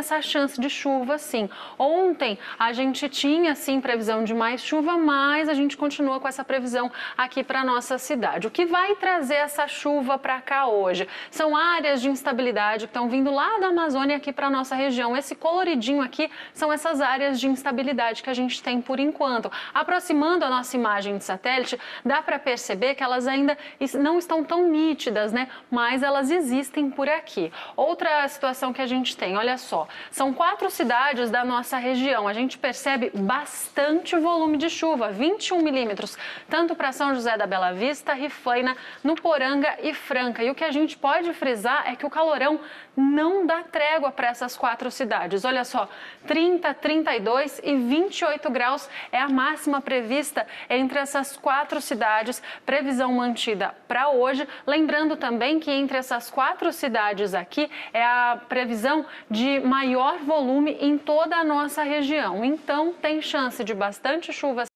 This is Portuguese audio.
essa chance de chuva sim. Ontem a gente tinha sim previsão de mais chuva, mas a gente continua com essa previsão aqui para nossa cidade. O que vai trazer essa chuva para cá hoje? São áreas de instabilidade que estão vindo lá da Amazônia aqui para nossa região. Esse coloridinho aqui são essas áreas de instabilidade que a gente tem por enquanto. Aproximando a nossa imagem de satélite, dá para perceber que elas ainda não estão tão nítidas, né? Mas elas existem por aqui. Outra situação que a gente tem, olha só, são quatro cidades da nossa região. A gente percebe bastante volume de chuva, 21 milímetros, tanto para São José da Bela Vista, Rifaina, no Poranga e Franca. E o que a gente pode frisar é que o calorão não dá trégua para essas quatro cidades. Olha só, 30, 32 e 28 graus é a máxima prevista entre essas quatro cidades. Previsão mantida para hoje. Lembrando também que entre essas quatro cidades aqui é a previsão de maior volume em toda a nossa região. Então, tem chance de bastante chuva